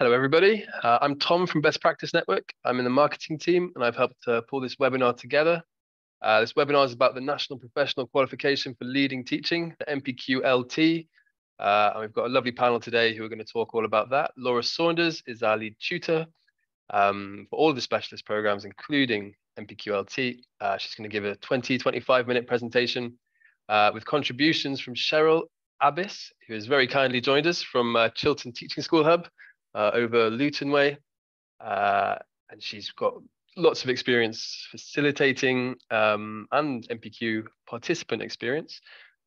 Hello, everybody. Uh, I'm Tom from Best Practice Network. I'm in the marketing team and I've helped uh, pull this webinar together. Uh, this webinar is about the National Professional Qualification for Leading Teaching, the NPQLT. Uh, and we've got a lovely panel today who are going to talk all about that. Laura Saunders is our lead tutor um, for all of the specialist programs, including NPQLT. Uh, she's going to give a 20, 25 minute presentation uh, with contributions from Cheryl Abbis, who has very kindly joined us from Chiltern Teaching School Hub uh, over Luton Way. Uh, and she's got lots of experience facilitating um, and NPQ participant experience.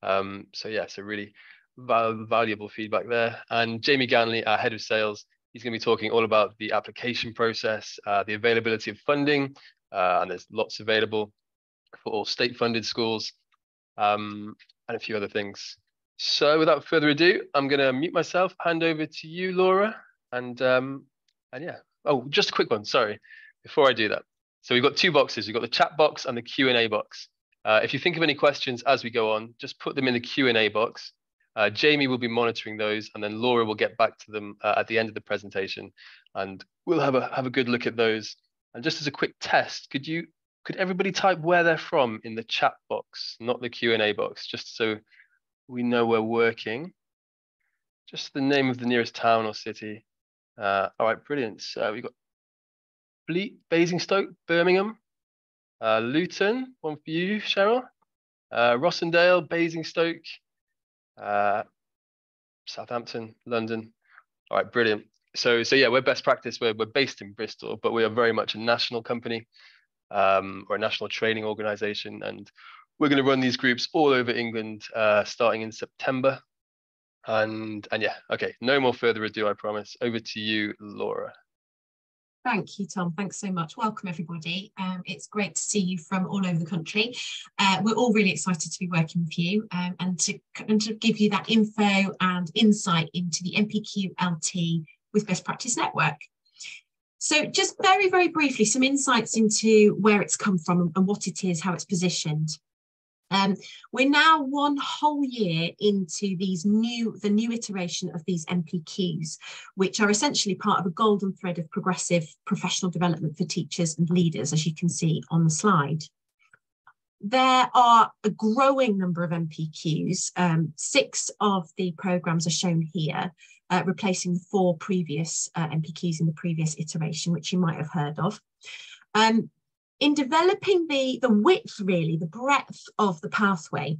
Um, so yeah, so really val valuable feedback there. And Jamie Ganley, our head of sales, he's going to be talking all about the application process, uh, the availability of funding, uh, and there's lots available for all state-funded schools, um, and a few other things. So without further ado, I'm going to mute myself, hand over to you, Laura, and um, and yeah. Oh, just a quick one. Sorry, before I do that. So we've got two boxes. We've got the chat box and the Q and A box. Uh, if you think of any questions as we go on, just put them in the Q and A box. Uh, Jamie will be monitoring those, and then Laura will get back to them uh, at the end of the presentation, and we'll have a have a good look at those. And just as a quick test, could you could everybody type where they're from in the chat box, not the Q and A box, just so we know we're working. Just the name of the nearest town or city. Uh, all right, brilliant. So we've got Fleet, Basingstoke, Birmingham, uh, Luton, one for you, Cheryl. Uh, Rossendale, Basingstoke, uh, Southampton, London. All right, brilliant. So, so yeah, we're best practice. We're, we're based in Bristol, but we are very much a national company um, or a national training organization. And we're going to run these groups all over England uh, starting in September. And, and yeah, okay, no more further ado, I promise. Over to you, Laura. Thank you, Tom. Thanks so much. Welcome, everybody. Um, it's great to see you from all over the country. Uh, we're all really excited to be working with you um, and, to, and to give you that info and insight into the NPQLT with Best Practice Network. So just very, very briefly, some insights into where it's come from and what it is, how it's positioned. Um, we're now one whole year into these new, the new iteration of these NPQs, which are essentially part of a golden thread of progressive professional development for teachers and leaders, as you can see on the slide. There are a growing number of NPQs. Um, six of the programs are shown here, uh, replacing four previous uh, NPQs in the previous iteration, which you might have heard of. Um, in developing the, the width, really, the breadth of the pathway,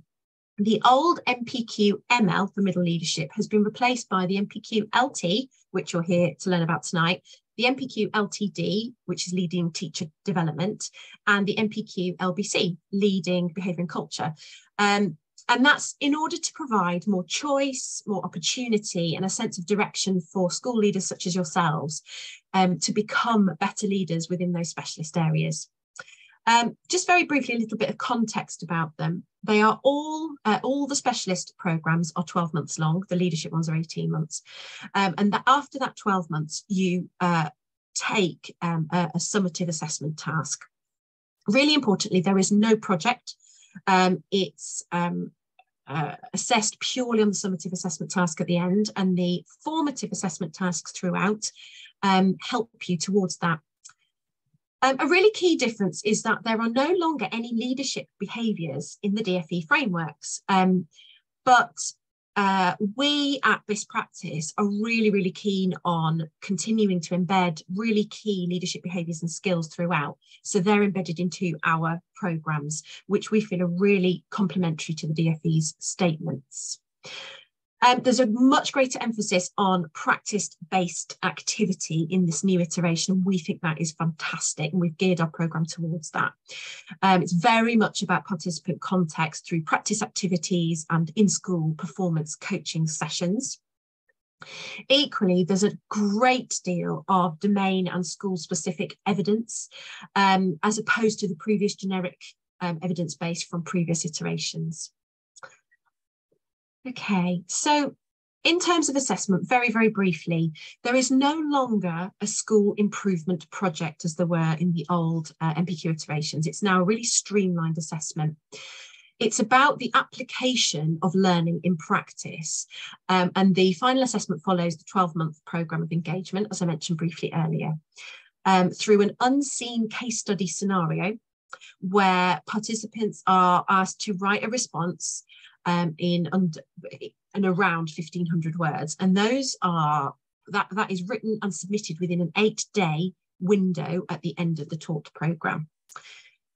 the old NPQ ML for middle leadership has been replaced by the NPQ LT, which you're here to learn about tonight, the NPQ LTD, which is leading teacher development, and the NPQ LBC, leading behaviour and culture. Um, and that's in order to provide more choice, more opportunity, and a sense of direction for school leaders such as yourselves um, to become better leaders within those specialist areas. Um, just very briefly, a little bit of context about them. They are all, uh, all the specialist programs are 12 months long. The leadership ones are 18 months. Um, and that after that 12 months, you uh, take um, a, a, summative assessment task. Really importantly, there is no project. Um, it's um, uh, assessed purely on the summative assessment task at the end and the formative assessment tasks throughout um, help you towards that um, a really key difference is that there are no longer any leadership behaviours in the DFE frameworks, um, but uh, we at Best Practice are really, really keen on continuing to embed really key leadership behaviours and skills throughout. So they're embedded into our programmes, which we feel are really complementary to the DFE's statements. Um, there's a much greater emphasis on practice-based activity in this new iteration. We think that is fantastic and we've geared our programme towards that. Um, it's very much about participant context through practice activities and in-school performance coaching sessions. Equally, there's a great deal of domain and school specific evidence um, as opposed to the previous generic um, evidence base from previous iterations. Okay, so in terms of assessment, very, very briefly, there is no longer a school improvement project as there were in the old uh, NPQ iterations. It's now a really streamlined assessment. It's about the application of learning in practice. Um, and the final assessment follows the 12 month programme of engagement, as I mentioned briefly earlier, um, through an unseen case study scenario where participants are asked to write a response um, in, under, in around 1500 words. And those are, that, that is written and submitted within an eight day window at the end of the taught programme.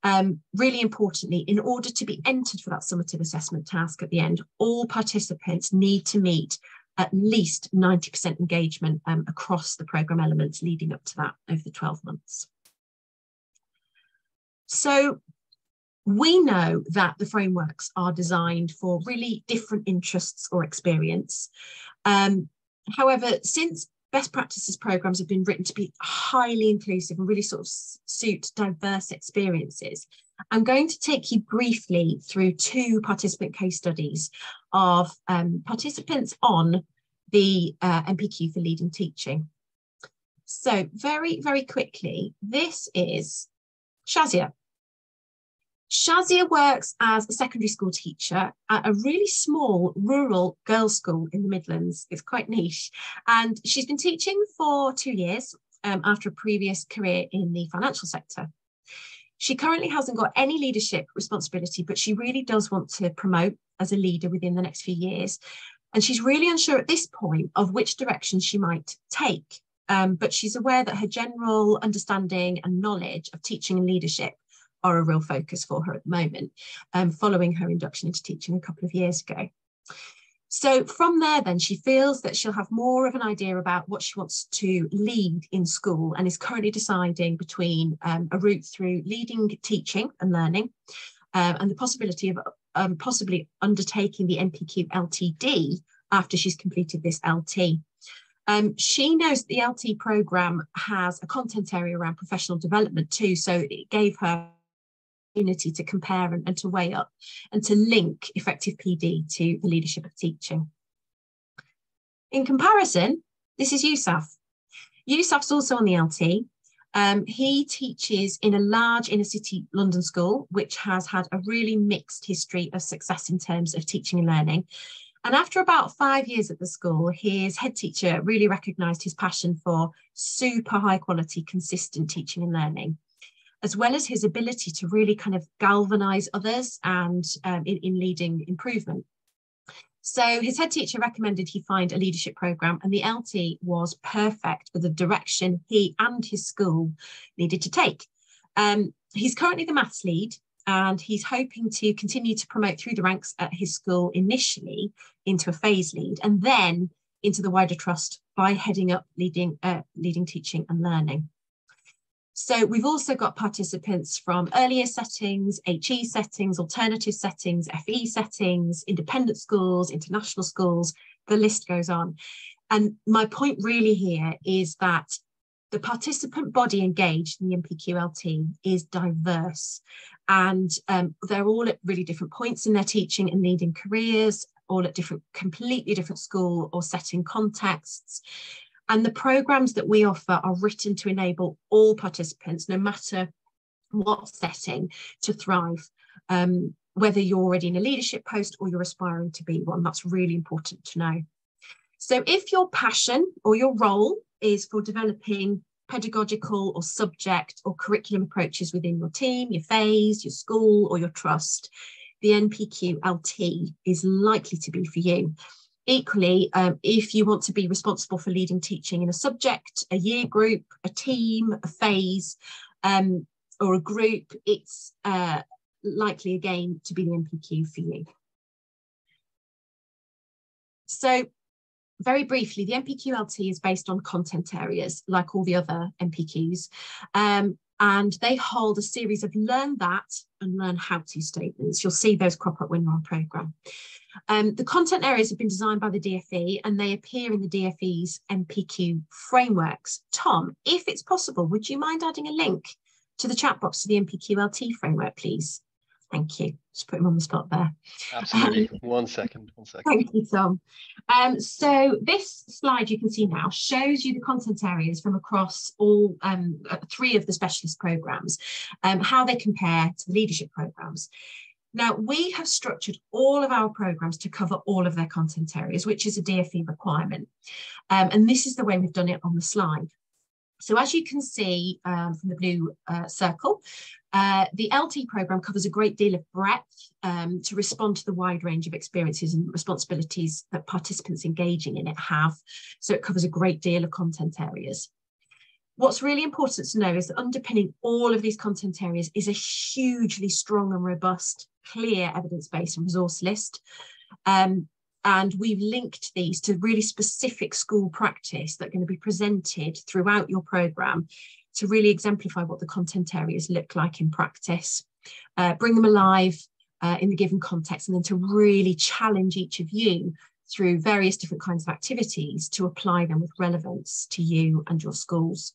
Um, really importantly, in order to be entered for that summative assessment task at the end, all participants need to meet at least 90% engagement um, across the programme elements leading up to that over the 12 months. So we know that the frameworks are designed for really different interests or experience. Um, however, since best practices programs have been written to be highly inclusive and really sort of suit diverse experiences. I'm going to take you briefly through two participant case studies of um, participants on the uh, NPQ for leading teaching. So very, very quickly, this is Shazia. Shazia works as a secondary school teacher at a really small rural girls' school in the Midlands. It's quite niche. And she's been teaching for two years um, after a previous career in the financial sector. She currently hasn't got any leadership responsibility, but she really does want to promote as a leader within the next few years. And she's really unsure at this point of which direction she might take. Um, but she's aware that her general understanding and knowledge of teaching and leadership are a real focus for her at the moment, um, following her induction into teaching a couple of years ago. So from there, then she feels that she'll have more of an idea about what she wants to lead in school and is currently deciding between um, a route through leading teaching and learning um, and the possibility of um, possibly undertaking the NPQ LTD after she's completed this LT. Um, she knows the LT program has a content area around professional development too, so it gave her opportunity to compare and, and to weigh up and to link effective PD to the leadership of teaching. In comparison, this is Yusuf. Yusuf's also on the LT. Um, he teaches in a large inner city London school, which has had a really mixed history of success in terms of teaching and learning. And after about five years at the school, his head teacher really recognised his passion for super high quality, consistent teaching and learning as well as his ability to really kind of galvanize others and um, in, in leading improvement. So his head teacher recommended he find a leadership program, and the LT was perfect for the direction he and his school needed to take. Um, he's currently the maths lead, and he's hoping to continue to promote through the ranks at his school initially into a phase lead, and then into the wider trust by heading up leading uh, leading teaching and learning. So we've also got participants from earlier settings, HE settings, alternative settings, FE settings, independent schools, international schools, the list goes on. And my point really here is that the participant body engaged in the NPQLT is diverse and um, they're all at really different points in their teaching and leading careers, all at different, completely different school or setting contexts. And the programs that we offer are written to enable all participants, no matter what setting, to thrive. Um, whether you're already in a leadership post or you're aspiring to be one, that's really important to know. So if your passion or your role is for developing pedagogical or subject or curriculum approaches within your team, your phase, your school, or your trust, the NPQ LT is likely to be for you. Equally, um, if you want to be responsible for leading teaching in a subject, a year group, a team, a phase, um, or a group, it's uh, likely again to be the NPQ for you. So very briefly, the NPQLT is based on content areas like all the other NPQs. Um, and they hold a series of learn that and learn how to statements. You'll see those crop up when you're on programme. Um, the content areas have been designed by the DFE and they appear in the DFE's NPQ frameworks. Tom, if it's possible, would you mind adding a link to the chat box to the NPQLT framework, please? Thank you. Just put him on the spot there. Absolutely. Um, one second. One second. Thank you, Tom. Um, so this slide you can see now shows you the content areas from across all um, uh, three of the specialist programs, um, how they compare to the leadership programs. Now, we have structured all of our programs to cover all of their content areas, which is a DFE requirement. Um, and this is the way we've done it on the slide. So as you can see um, from the blue uh, circle, uh, the LT programme covers a great deal of breadth um, to respond to the wide range of experiences and responsibilities that participants engaging in it have. So it covers a great deal of content areas. What's really important to know is that underpinning all of these content areas is a hugely strong and robust, clear evidence base and resource list. Um, and we've linked these to really specific school practice that are going to be presented throughout your programme to really exemplify what the content areas look like in practice, uh, bring them alive uh, in the given context, and then to really challenge each of you through various different kinds of activities to apply them with relevance to you and your schools.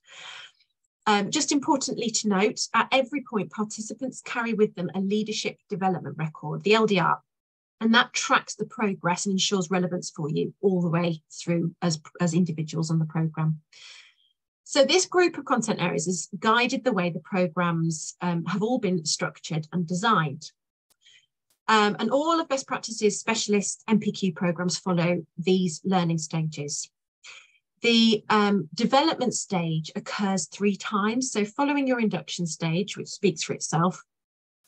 Um, just importantly to note, at every point, participants carry with them a leadership development record, the LDR, and that tracks the progress and ensures relevance for you all the way through as, as individuals on the programme. So this group of content areas has guided the way the programmes um, have all been structured and designed. Um, and all of best practices specialist NPQ programmes follow these learning stages. The um, development stage occurs three times. So following your induction stage, which speaks for itself,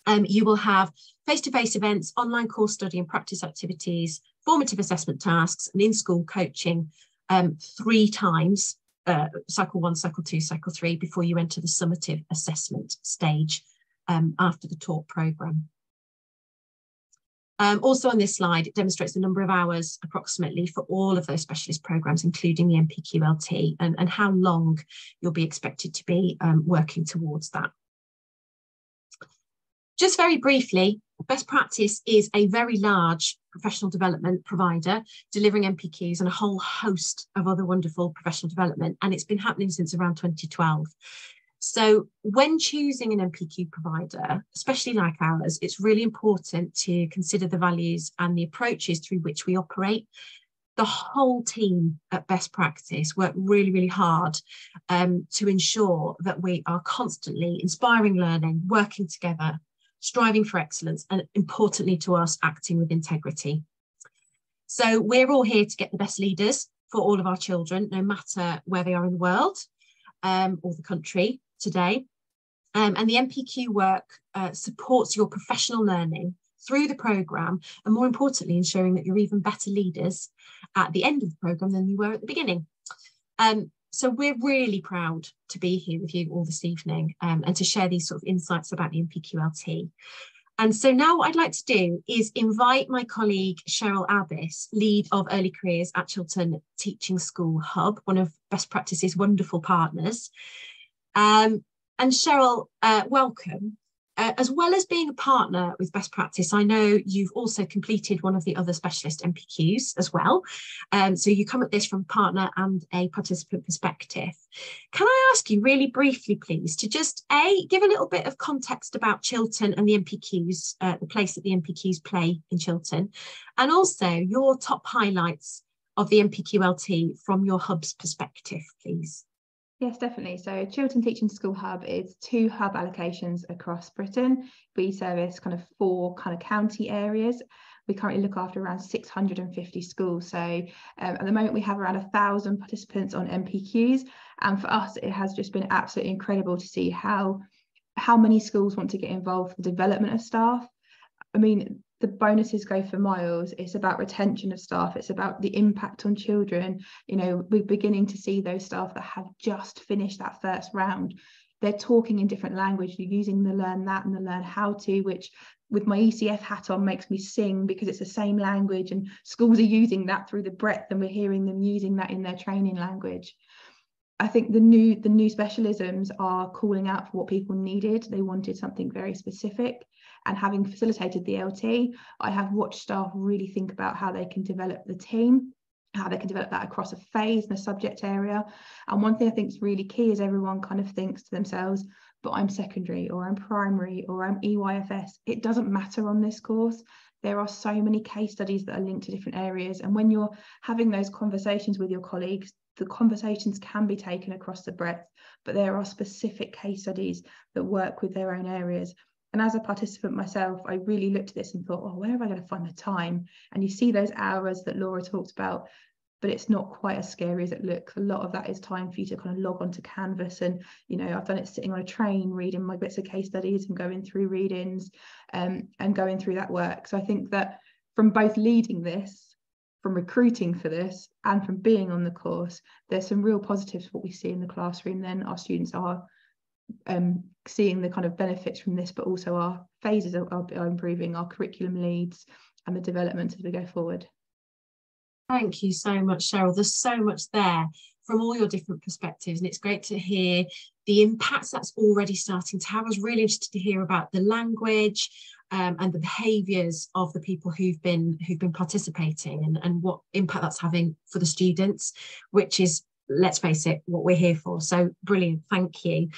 um, you will have face-to-face events, online course study and practice activities, formative assessment tasks, and in-school coaching um, three times, uh, cycle one, cycle two, cycle three, before you enter the summative assessment stage um, after the taught programme. Um, also on this slide, it demonstrates the number of hours approximately for all of those specialist programmes, including the NPQLT, and, and how long you'll be expected to be um, working towards that. Just very briefly, Best Practice is a very large professional development provider delivering NPQs and a whole host of other wonderful professional development. And it's been happening since around 2012. So when choosing an NPQ provider, especially like ours, it's really important to consider the values and the approaches through which we operate. The whole team at Best Practice work really, really hard um, to ensure that we are constantly inspiring learning, working together, striving for excellence, and importantly to us, acting with integrity. So we're all here to get the best leaders for all of our children, no matter where they are in the world um, or the country today. Um, and the NPQ work uh, supports your professional learning through the programme, and more importantly, ensuring that you're even better leaders at the end of the programme than you were at the beginning. Um, so we're really proud to be here with you all this evening um, and to share these sort of insights about the NPQLT. And so now what I'd like to do is invite my colleague Cheryl Abbis, lead of early careers at Chiltern Teaching School Hub, one of Best Practice's wonderful partners, um, and Cheryl, uh, welcome. Uh, as well as being a partner with Best Practice, I know you've also completed one of the other specialist NPQs as well. Um, so you come at this from partner and a participant perspective. Can I ask you really briefly, please, to just A, give a little bit of context about Chiltern and the NPQs, uh, the place that the NPQs play in Chiltern, and also your top highlights of the NPQLT from your hub's perspective, please. Yes, definitely. So Chiltern Teaching School Hub is two hub allocations across Britain. We service kind of four kind of county areas. We currently look after around 650 schools. So um, at the moment we have around a thousand participants on NPQs. And for us, it has just been absolutely incredible to see how how many schools want to get involved the development of staff. I mean, the bonuses go for miles. It's about retention of staff. It's about the impact on children. You know we're beginning to see those staff that have just finished that first round. They're talking in different language you're using the learn that and the learn how to which with my ECF hat on makes me sing because it's the same language and schools are using that through the breadth and we're hearing them using that in their training language. I think the new the new specialisms are calling out for what people needed. They wanted something very specific. And having facilitated the LT, I have watched staff really think about how they can develop the team, how they can develop that across a phase and a subject area. And one thing I think is really key is everyone kind of thinks to themselves, but I'm secondary or I'm primary or I'm EYFS. It doesn't matter on this course. There are so many case studies that are linked to different areas. And when you're having those conversations with your colleagues, the conversations can be taken across the breadth, but there are specific case studies that work with their own areas And as a participant myself, I really looked at this and thought, oh, where am I going to find the time? And you see those hours that Laura talked about, but it's not quite as scary as it looks. A lot of that is time for you to kind of log onto Canvas. And, you know, I've done it sitting on a train, reading my bits of case studies and going through readings um, and going through that work. So I think that from both leading this, from recruiting for this, and from being on the course, there's some real positives what we see in the classroom. Then our students are um, seeing the kind of benefits from this, but also our phases are, are improving, our curriculum leads and the development as we go forward. Thank you so much, Cheryl. There's so much there from all your different perspectives, and it's great to hear the impacts that's already starting to have. I was really interested to hear about the language um, and the behaviours of the people who've been who've been participating and, and what impact that's having for the students, which is let's face it, what we're here for. So brilliant, thank you.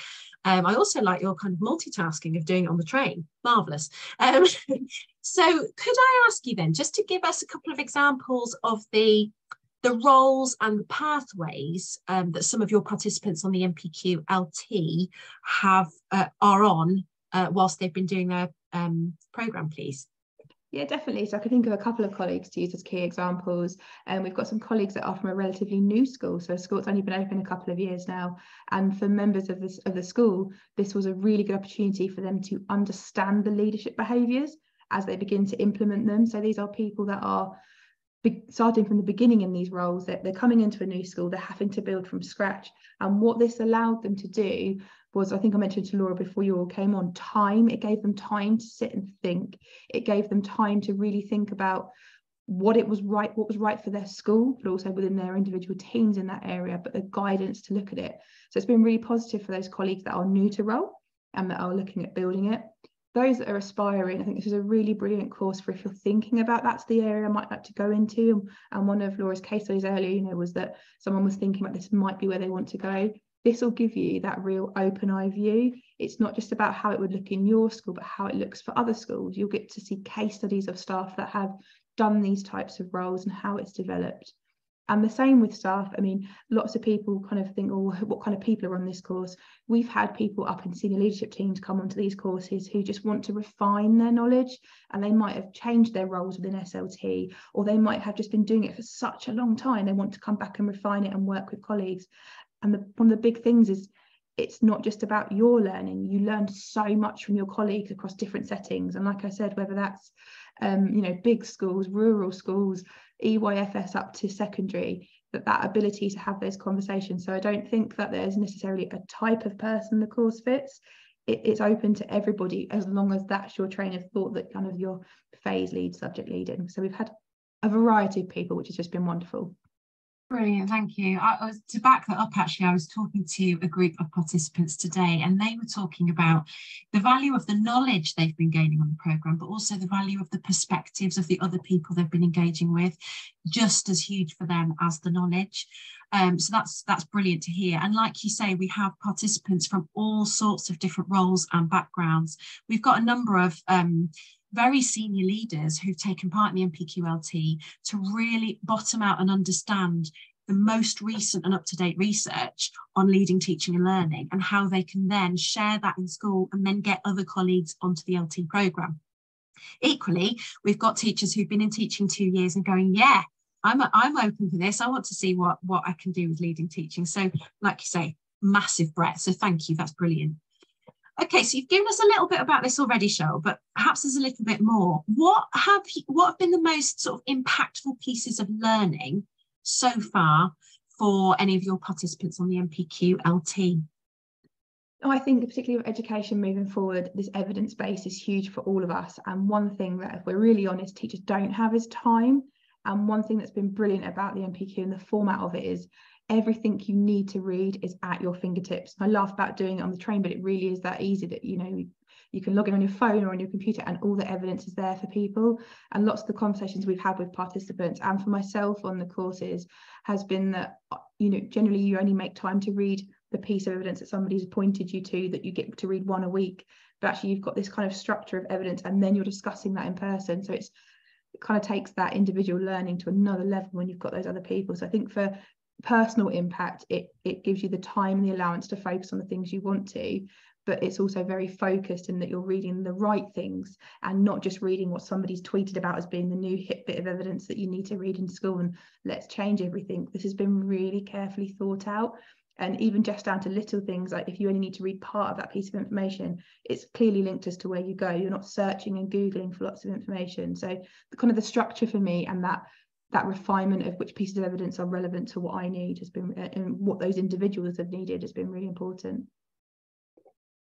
Um, I also like your kind of multitasking of doing it on the train. Marvellous. Um, so could I ask you then, just to give us a couple of examples of the the roles and the pathways um, that some of your participants on the NPQ LT have uh, are on uh, whilst they've been doing their um, programme, please? Yeah, definitely. So I can think of a couple of colleagues to use as key examples. And um, we've got some colleagues that are from a relatively new school. So school's only been open a couple of years now. And for members of this of the school, this was a really good opportunity for them to understand the leadership behaviours as they begin to implement them. So these are people that are starting from the beginning in these roles that they're coming into a new school they're having to build from scratch and what this allowed them to do was I think I mentioned to Laura before you all came on time. It gave them time to sit and think. It gave them time to really think about what it was right, what was right for their school, but also within their individual teams in that area, but the guidance to look at it. So it's been really positive for those colleagues that are new to role and that are looking at building it. Those that are aspiring, I think this is a really brilliant course for if you're thinking about that's the area I might like to go into. And one of Laura's case studies earlier, you know, was that someone was thinking about this might be where they want to go this will give you that real open eye view. It's not just about how it would look in your school, but how it looks for other schools. You'll get to see case studies of staff that have done these types of roles and how it's developed. And the same with staff. I mean, lots of people kind of think, oh, what kind of people are on this course? We've had people up in senior leadership teams come onto these courses who just want to refine their knowledge and they might have changed their roles within SLT or they might have just been doing it for such a long time. They want to come back and refine it and work with colleagues. And the, one of the big things is it's not just about your learning. You learn so much from your colleagues across different settings. And like I said, whether that's um, you know big schools, rural schools, EYFS up to secondary, that that ability to have those conversations. So I don't think that there's necessarily a type of person the course fits. It, it's open to everybody as long as that's your train of thought that kind of your phase lead, subject leading. So we've had a variety of people, which has just been wonderful. Brilliant, thank you. I was to back that up. Actually, I was talking to a group of participants today, and they were talking about the value of the knowledge they've been gaining on the program, but also the value of the perspectives of the other people they've been engaging with, just as huge for them as the knowledge. Um, so that's that's brilliant to hear. And like you say, we have participants from all sorts of different roles and backgrounds. We've got a number of um, very senior leaders who've taken part in the NPQLT to really bottom out and understand the most recent and up-to-date research on leading teaching and learning and how they can then share that in school and then get other colleagues onto the LT programme. Equally, we've got teachers who've been in teaching two years and going, yeah, I'm, I'm open for this. I want to see what, what I can do with leading teaching. So like you say, massive breadth. So thank you, that's brilliant. Okay, so you've given us a little bit about this already, Cheryl, but perhaps there's a little bit more. What have you, what have been the most sort of impactful pieces of learning so far for any of your participants on the NPQ LT? Oh, I think particularly with education moving forward, this evidence base is huge for all of us. And one thing that, if we're really honest, teachers don't have is time. And one thing that's been brilliant about the NPQ and the format of it is everything you need to read is at your fingertips. I laugh about doing it on the train, but it really is that easy that you know you can log in on your phone or on your computer and all the evidence is there for people. And lots of the conversations we've had with participants and for myself on the courses has been that uh, you know generally you only make time to read the piece of evidence that somebody's pointed you to that you get to read one a week. But actually you've got this kind of structure of evidence and then you're discussing that in person. So it's it kind of takes that individual learning to another level when you've got those other people. So I think for personal impact it it gives you the time and the allowance to focus on the things you want to but it's also very focused in that you're reading the right things and not just reading what somebody's tweeted about as being the new hit bit of evidence that you need to read in school and let's change everything. This has been really carefully thought out. And even just down to little things like if you only need to read part of that piece of information, it's clearly linked as to where you go. You're not searching and Googling for lots of information. So the kind of the structure for me and that that refinement of which pieces of evidence are relevant to what I need has been and what those individuals have needed has been really important.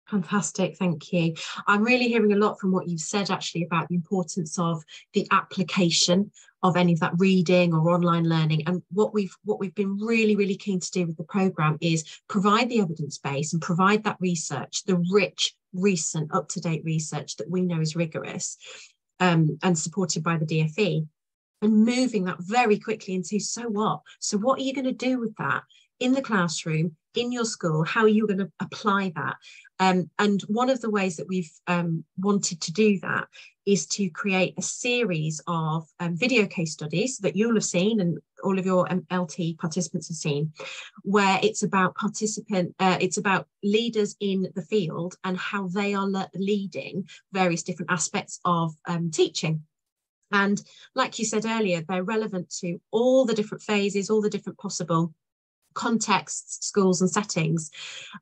Fantastic, thank you. I'm really hearing a lot from what you've said actually about the importance of the application of any of that reading or online learning. And what we've what we've been really, really keen to do with the programme is provide the evidence base and provide that research, the rich, recent, up-to-date research that we know is rigorous um, and supported by the DFE. And moving that very quickly into so what? So what are you going to do with that in the classroom, in your school? How are you going to apply that? Um, and one of the ways that we've um, wanted to do that is to create a series of um, video case studies that you'll have seen and all of your um, LT participants have seen, where it's about participant, uh, it's about leaders in the field and how they are le leading various different aspects of um, teaching. And like you said earlier, they're relevant to all the different phases, all the different possible contexts, schools, and settings.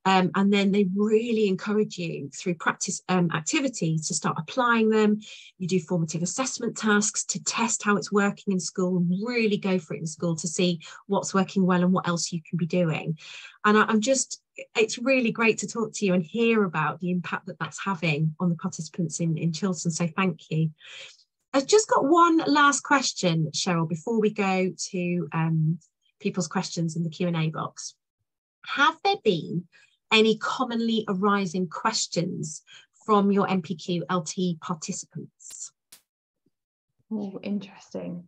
Um, and then they really encourage you through practice um, activities to start applying them. You do formative assessment tasks to test how it's working in school and really go for it in school to see what's working well and what else you can be doing. And I, I'm just it's really great to talk to you and hear about the impact that that's having on the participants in, in Chiltern. So thank you. I've just got one last question, Cheryl, before we go to um, people's questions in the Q&A box. Have there been any commonly arising questions from your NPQ LT participants? Oh, interesting.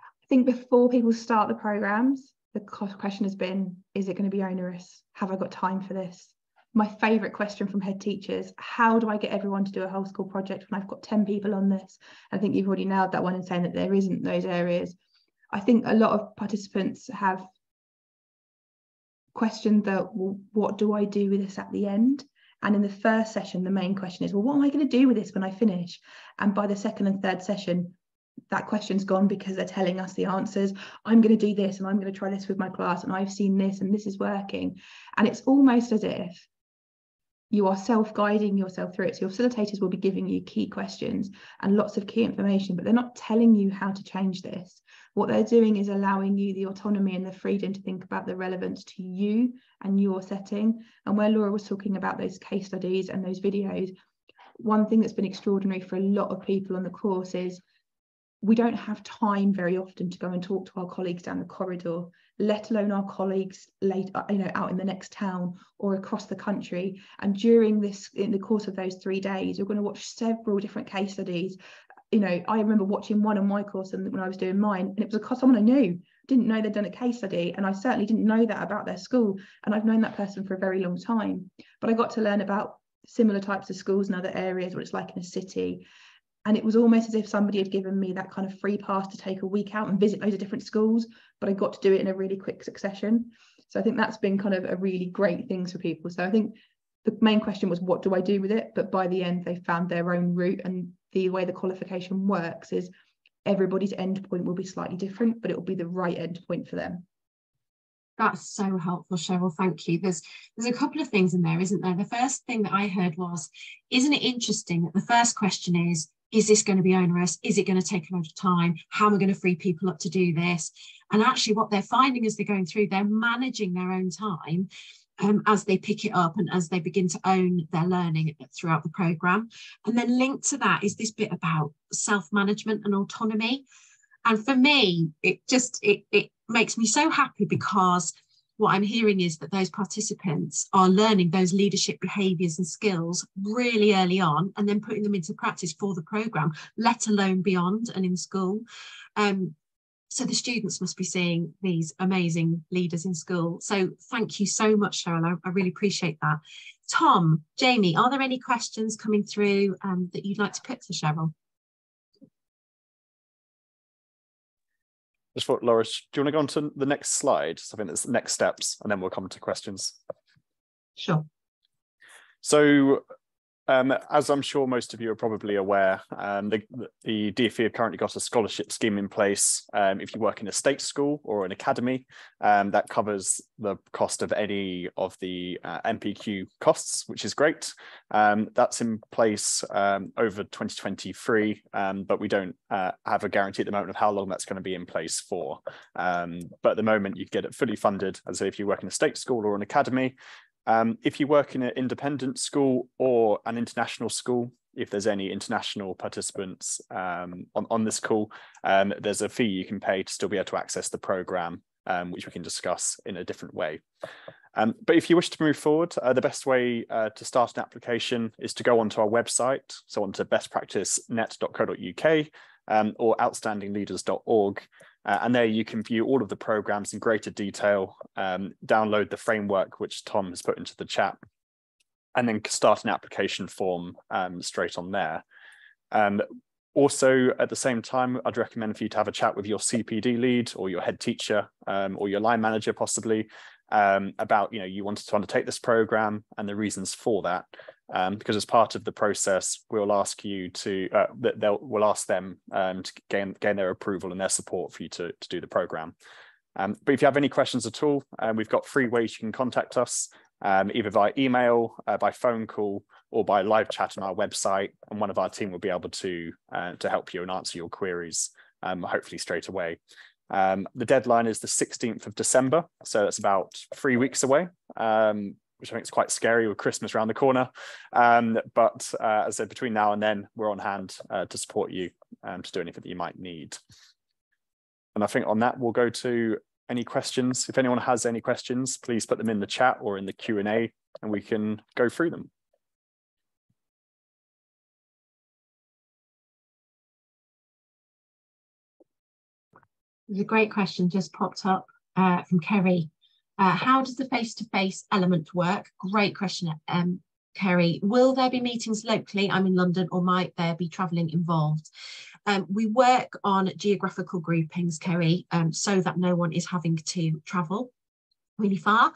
I think before people start the programs, the question has been, is it going to be onerous? Have I got time for this? My favourite question from head teachers, how do I get everyone to do a whole school project when I've got 10 people on this? I think you've already nailed that one in saying that there isn't those areas. I think a lot of participants have questioned that, well, what do I do with this at the end? And in the first session, the main question is, well, what am I going to do with this when I finish? And by the second and third session, that question's gone because they're telling us the answers. I'm going to do this and I'm going to try this with my class and I've seen this and this is working. And it's almost as if you are self-guiding yourself through it. So your facilitators will be giving you key questions and lots of key information, but they're not telling you how to change this. What they're doing is allowing you the autonomy and the freedom to think about the relevance to you and your setting. And where Laura was talking about those case studies and those videos, one thing that's been extraordinary for a lot of people on the course is we don't have time very often to go and talk to our colleagues down the corridor let alone our colleagues late uh, you know out in the next town or across the country and during this in the course of those three days we're going to watch several different case studies you know, I remember watching one on my course and when I was doing mine, and it was because someone I knew didn't know they'd done a case study, and I certainly didn't know that about their school. And I've known that person for a very long time, but I got to learn about similar types of schools in other areas, what it's like in a city. And it was almost as if somebody had given me that kind of free pass to take a week out and visit loads of different schools, but I got to do it in a really quick succession. So I think that's been kind of a really great thing for people. So I think the main question was what do I do with it? But by the end, they found their own route and the way the qualification works is everybody's end point will be slightly different, but it will be the right end point for them. That's so helpful, Cheryl. Thank you. There's there's a couple of things in there, isn't there? The first thing that I heard was, isn't it interesting that the first question is, is this going to be onerous? Is it going to take a lot of time? How am I going to free people up to do this? And actually, what they're finding as they're going through, they're managing their own time um, as they pick it up and as they begin to own their learning throughout the program. And then linked to that is this bit about self-management and autonomy. And for me, it just it, it makes me so happy because what I'm hearing is that those participants are learning those leadership behaviours and skills really early on and then putting them into practice for the programme, let alone beyond and in school. Um, so the students must be seeing these amazing leaders in school. So thank you so much, Cheryl. I, I really appreciate that. Tom, Jamie, are there any questions coming through um, that you'd like to put to Cheryl? Just for Laura, do you want to go on to the next slide? So I think it's the next steps, and then we'll come to questions. Sure. So um, as I'm sure most of you are probably aware, um, the, the DfE have currently got a scholarship scheme in place. Um, if you work in a state school or an academy, um, that covers the cost of any of the uh, NPQ costs, which is great. Um, that's in place um, over 2023, but we don't uh, have a guarantee at the moment of how long that's going to be in place for. but at the moment, you get it fully funded. As if you work in a state school or an academy, um, if you work in an independent school or an international school, if there's any international participants um, on, on this call, um, there's a fee you can pay to still be able to access the program, um, which we can discuss in a different way. Um, but if you wish to move forward, uh, the best way uh, to start an application is to go onto our website, so onto bestpracticenet.co.uk um, or outstandingleaders.org, uh, and there you can view all of the programs in greater detail, um, download the framework which Tom has put into the chat, and then start an application form um, straight on there. Um, also, at the same time, I'd recommend for you to have a chat with your CPD lead or your head teacher um, or your line manager possibly um, about, you know, you wanted to undertake this program and the reasons for that um, because as part of the process, we'll ask you to, uh, they'll, we'll ask them um, to gain, gain their approval and their support for you to, to do the program. Um, but if you have any questions at all, um, we've got three ways you can contact us, um, either by email, uh, by phone call, or by live chat on our website, and one of our team will be able to, uh, to help you and answer your queries, um, hopefully straight away. Um, the deadline is the 16th of December, so that's about three weeks away. Um, which I think is quite scary with Christmas around the corner. Um, but uh, as I said, between now and then, we're on hand uh, to support you um, to do anything that you might need. And I think on that, we'll go to any questions. If anyone has any questions, please put them in the chat or in the Q&A and we can go through them. There's a great question just popped up uh, from Kerry. Uh, how does the face-to-face element work? Great question, um, Kerry. Will there be meetings locally? I'm in London, or might there be travelling involved? Um, we work on geographical groupings, Kerry, um, so that no one is having to travel really far.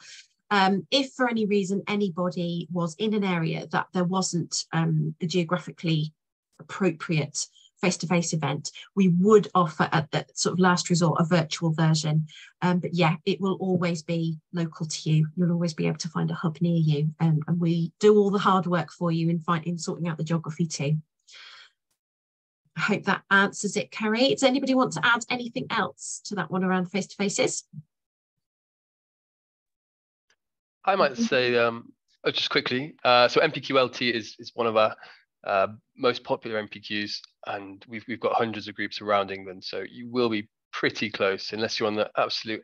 Um, if for any reason anybody was in an area that there wasn't um, a geographically appropriate face-to-face event, we would offer at the sort of last resort a virtual version. Um, but yeah, it will always be local to you. You'll always be able to find a hub near you. Um, and we do all the hard work for you in, in sorting out the geography too. I hope that answers it, Kerry. Does anybody want to add anything else to that one around face-to-faces? I might say, um, oh, just quickly, uh, so NPQLT is, is one of our uh, most popular NPQs, and we've we've got hundreds of groups around England, so you will be pretty close unless you're on the absolute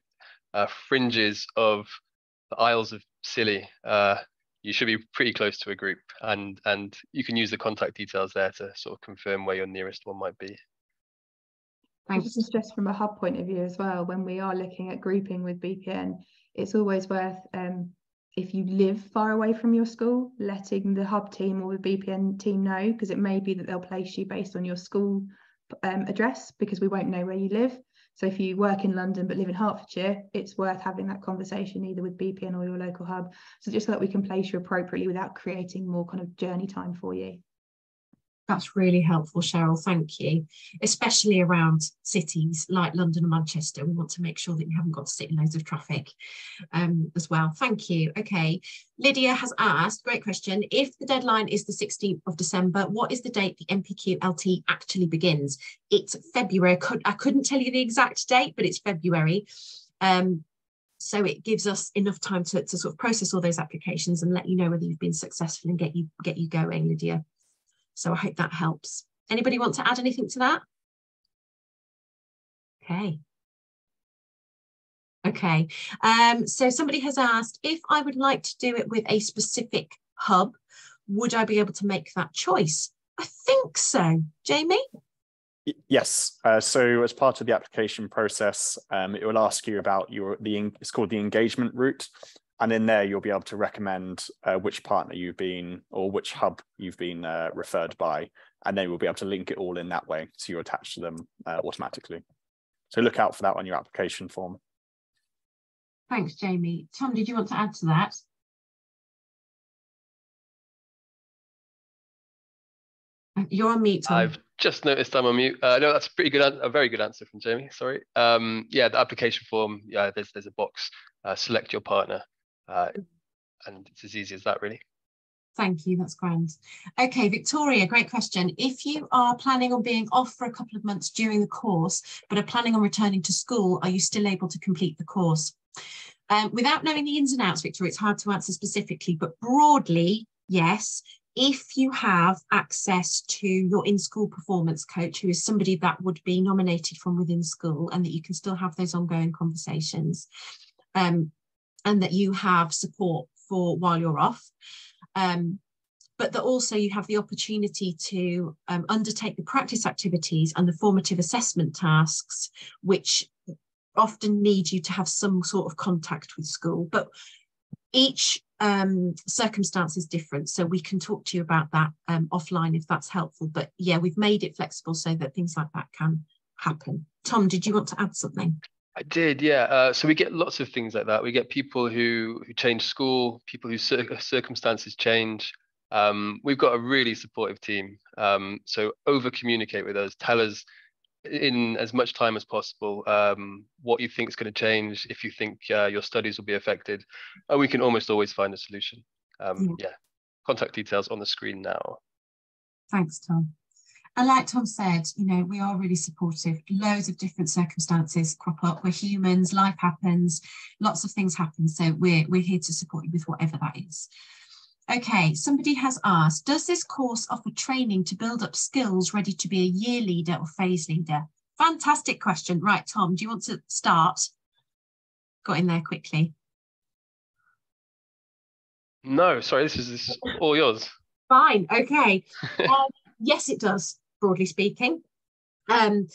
uh, fringes of the Isles of Scilly. Uh, you should be pretty close to a group, and and you can use the contact details there to sort of confirm where your nearest one might be. Thanks. Just, just from a hub point of view as well, when we are looking at grouping with BPN, it's always worth um, if you live far away from your school, letting the hub team or the BPN team know, because it may be that they'll place you based on your school um, address because we won't know where you live. So if you work in London but live in Hertfordshire, it's worth having that conversation either with BPN or your local hub. So just so that we can place you appropriately without creating more kind of journey time for you. That's really helpful, Cheryl. Thank you. Especially around cities like London and Manchester, we want to make sure that you haven't got to sit in loads of traffic um, as well. Thank you. Okay. Lydia has asked, great question. If the deadline is the 16th of December, what is the date the NPQ LT actually begins? It's February. I, could, I couldn't tell you the exact date, but it's February. Um, so it gives us enough time to, to sort of process all those applications and let you know whether you've been successful and get you get you going, Lydia. So I hope that helps. Anybody want to add anything to that? Okay. Okay, um, so somebody has asked if I would like to do it with a specific hub, would I be able to make that choice? I think so. Jamie? Yes. Uh, so as part of the application process, um, it will ask you about your the it's called the engagement route, and in there, you'll be able to recommend uh, which partner you've been or which hub you've been uh, referred by. And then we'll be able to link it all in that way. So you're attached to them uh, automatically. So look out for that on your application form. Thanks, Jamie. Tom, did you want to add to that? You're on mute, Tom. I've just noticed I'm on mute. Uh, no, that's a pretty good, a very good answer from Jamie. Sorry. Um, yeah, the application form. Yeah, there's there's a box. Uh, select your partner, uh, and it's as easy as that, really. Thank you, that's grand. Okay, Victoria, great question. If you are planning on being off for a couple of months during the course, but are planning on returning to school, are you still able to complete the course? Um, without knowing the ins and outs, Victoria, it's hard to answer specifically, but broadly, yes. If you have access to your in-school performance coach, who is somebody that would be nominated from within school and that you can still have those ongoing conversations, um, and that you have support for while you're off, um, but that also you have the opportunity to um, undertake the practice activities and the formative assessment tasks, which often need you to have some sort of contact with school. But each um, circumstance is different, so we can talk to you about that um, offline if that's helpful. But yeah, we've made it flexible so that things like that can happen. Tom, did you want to add something? I did, yeah. Uh, so we get lots of things like that. We get people who who change school, people whose cir- circumstances change. Um, we've got a really supportive team. Um, so over communicate with us. Tell us in as much time as possible um, what you think is going to change. If you think uh, your studies will be affected, and we can almost always find a solution. Um, yeah. yeah, contact details on the screen now. Thanks, Tom. And like Tom said, you know, we are really supportive. Loads of different circumstances crop up. We're humans, life happens, lots of things happen. So we're, we're here to support you with whatever that is. Okay, somebody has asked, does this course offer training to build up skills ready to be a year leader or phase leader? Fantastic question. Right, Tom, do you want to start? Got in there quickly. No, sorry, this is, this is all yours. Fine, okay. um, yes, it does broadly speaking. Um,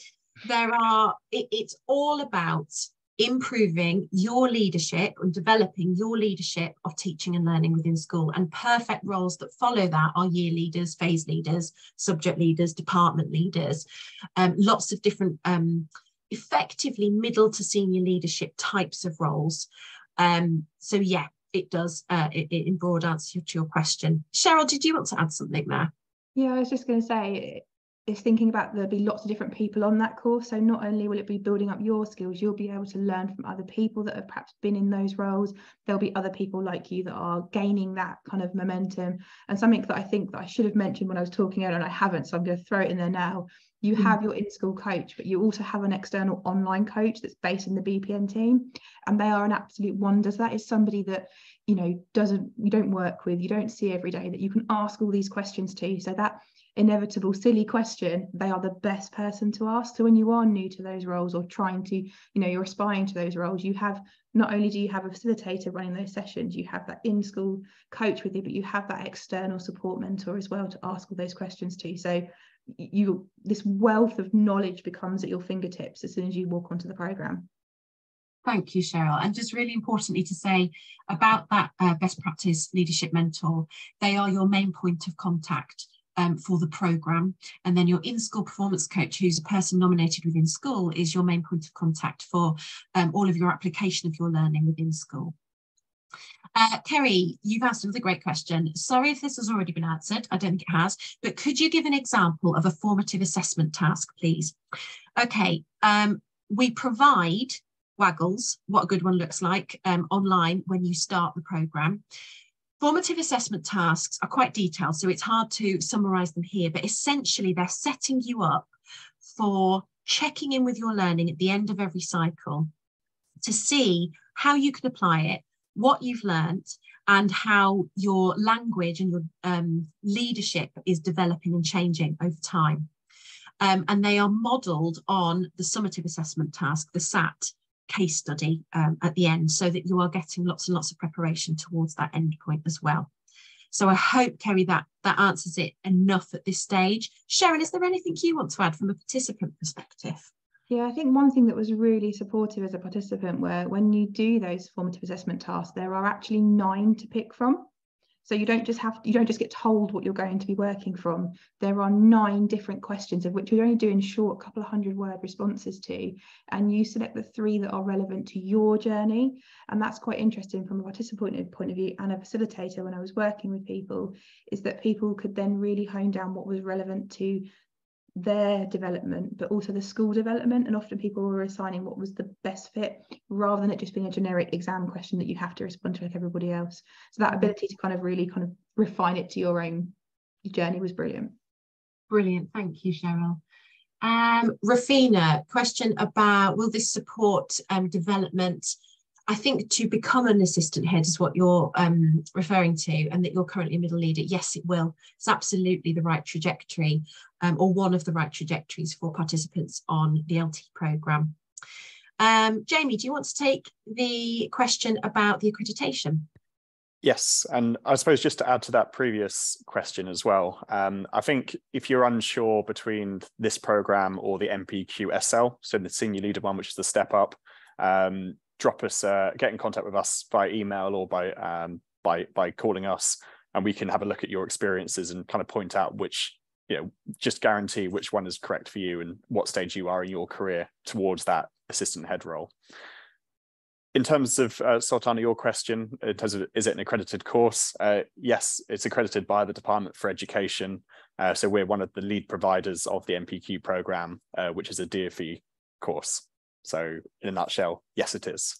there are, it, it's all about improving your leadership and developing your leadership of teaching and learning within school. And perfect roles that follow that are year leaders, phase leaders, subject leaders, department leaders, um, lots of different, um, effectively middle to senior leadership types of roles. Um, so, yeah, it does, uh, it, it, in broad answer to your question. Cheryl, did you want to add something there? Yeah, I was just going to say is thinking about there'll be lots of different people on that course. So not only will it be building up your skills, you'll be able to learn from other people that have perhaps been in those roles. There'll be other people like you that are gaining that kind of momentum. And something that I think that I should have mentioned when I was talking earlier, and I haven't, so I'm going to throw it in there now. You mm. have your in-school coach, but you also have an external online coach that's based in the BPN team, and they are an absolute wonder. So that is somebody that you know doesn't you don't work with, you don't see every day that you can ask all these questions to. So that inevitable silly question they are the best person to ask. So when you are new to those roles or trying to you know you're aspiring to those roles you have not only do you have a facilitator running those sessions you have that in school coach with you but you have that external support mentor as well to ask all those questions to so you this wealth of knowledge becomes at your fingertips as soon as you walk onto the program. Thank you, Cheryl. And just really importantly to say about that uh, best practice leadership mentor, they are your main point of contact um, for the programme. And then your in-school performance coach, who's a person nominated within school, is your main point of contact for um, all of your application of your learning within school. Uh, Kerry, you've asked another great question. Sorry if this has already been answered. I don't think it has, but could you give an example of a formative assessment task, please? Okay, um, we provide WAGOLLs, what a good one looks like, um, online when you start the programme. Formative assessment tasks are quite detailed, so it's hard to summarize them here, but essentially they're setting you up for checking in with your learning at the end of every cycle to see how you can apply it, what you've learned, and how your language and your um, leadership is developing and changing over time. Um, and they are modeled on the summative assessment task, the SAT, case study um, at the end so that you are getting lots and lots of preparation towards that end point as well. So I hope, Kerry, that that answers it enough at this stage. Sharon, is there anything you want to add from a participant perspective? Yeah, I think one thing that was really supportive as a participant where when you do those formative assessment tasks, there are actually nine to pick from. So you don't just have you don't just get told what you're going to be working from. There are nine different questions of which you're only doing short couple of hundred word responses to, and you select the three that are relevant to your journey. And that's quite interesting from a participant point of view and a facilitator when I was working with people, is that people could then really hone down what was relevant to their development, but also the school development. And often people were assigning what was the best fit rather than it just being a generic exam question that you have to respond to like everybody else. So that mm. ability to kind of really kind of refine it to your own journey was brilliant. Brilliant. Thank you, Cheryl. Um, Rafina, question about will this support um, development I think to become an assistant head is what you're um, referring to, and that you're currently a middle leader. Yes, it will. It's absolutely the right trajectory, um, or one of the right trajectories for participants on the LT programme. Um, Jamie, do you want to take the question about the accreditation? Yes, and I suppose just to add to that previous question as well, um, I think if you're unsure between this program or the NPQSL, so the senior leader one, which is the step up, um, drop us, uh, get in contact with us by email or by um, by by calling us, and we can have a look at your experiences and kind of point out which you know just guarantee which one is correct for you and what stage you are in your career towards that assistant head role. In terms of uh, Sultana, your question, in terms of is it an accredited course? Uh, yes, it's accredited by the Department for Education. Uh, so we're one of the lead providers of the NPQ program, uh, which is a DFE course. So in a nutshell, yes, it is.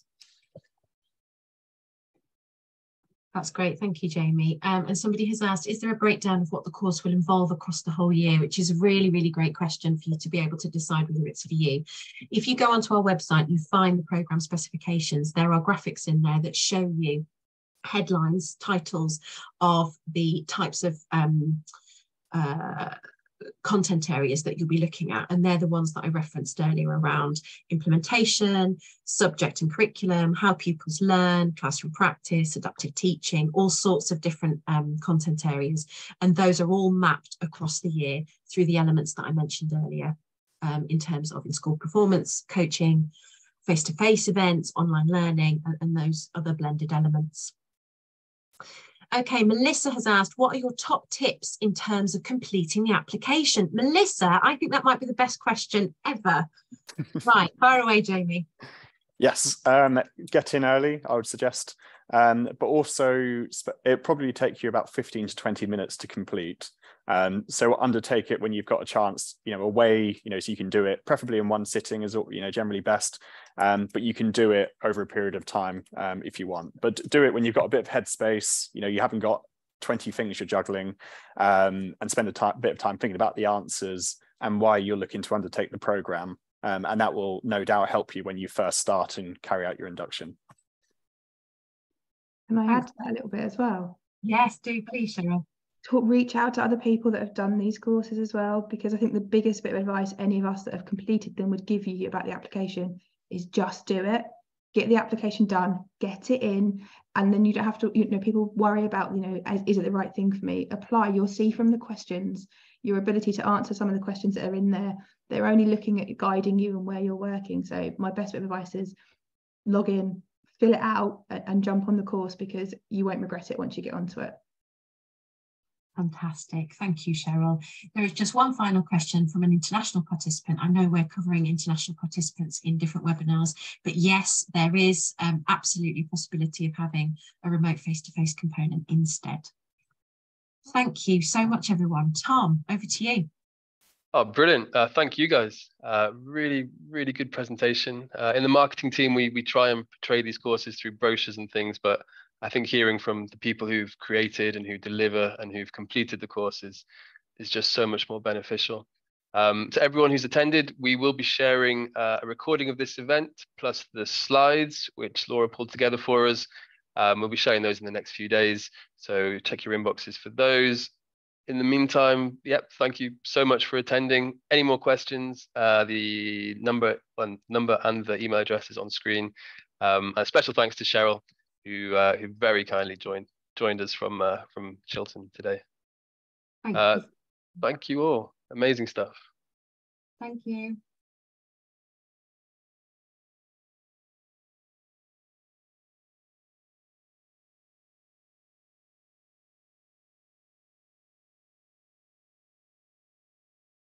That's great. Thank you, Jamie. Um, and somebody has asked, is there a breakdown of what the course will involve across the whole year? Which is a really, really great question for you to be able to decide whether it's for you. If you go onto our website, you find the programme specifications. There are graphics in there that show you headlines, titles of the types of um, uh, content areas that you'll be looking at. And they're the ones that I referenced earlier around implementation, subject and curriculum, how pupils learn, classroom practice, adaptive teaching, all sorts of different um, content areas. And those are all mapped across the year through the elements that I mentioned earlier um, in terms of in-school performance, coaching, face-to-face events, online learning, and, and those other blended elements. Okay, Melissa has asked, what are your top tips in terms of completing the application? Melissa, I think that might be the best question ever. right, fire away, Jamie. Yes, um, get in early, I would suggest. Um, but also, it probably take you about 15 to 20 minutes to complete. Um, so undertake it when you've got a chance, you know, away, you know, so you can do it preferably in one sitting is, you know, generally best. Um, but you can do it over a period of time um, if you want. But do it when you've got a bit of headspace, you know, you haven't got 20 things you're juggling um, and spend a bit of time thinking about the answers and why you're looking to undertake the program. Um, and that will no doubt help you when you first start and carry out your induction. Can I add to that a little bit as well? Yes, do please, Cheryl talk, reach out to other people that have done these courses as well, because I think the biggest bit of advice any of us that have completed them would give you about the application is just do it. Get the application done, get it in, and then you don't have to, you know, people worry about, you know, is, is it the right thing for me? Apply, you'll see from the questions, your ability to answer some of the questions that are in there. They're only looking at guiding you and where you're working. So my best bit of advice is log in, fill it out and jump on the course because you won't regret it once you get onto it. Fantastic. Thank you, Cheryl. There is just one final question from an international participant. I know we're covering international participants in different webinars, but yes, there is um, absolutely possibility of having a remote face-to-face -face component instead. Thank you so much, everyone. Tom, over to you. Oh, brilliant. Uh, thank you guys. Uh, really, really good presentation. Uh, in the marketing team, we, we try and portray these courses through brochures and things, but I think hearing from the people who've created and who deliver and who've completed the courses is just so much more beneficial. Um, to everyone who's attended, we will be sharing uh, a recording of this event plus the slides, which Laura pulled together for us. Um, we'll be sharing those in the next few days. So check your inboxes for those. In the meantime, yep, thank you so much for attending. Any more questions? Uh, the number, and number and the email address is on screen. Um, a special thanks to Cheryl who uh, who very kindly joined joined us from uh, from Chilton today. Thank uh, you. Thank you all. Amazing stuff. Thank you.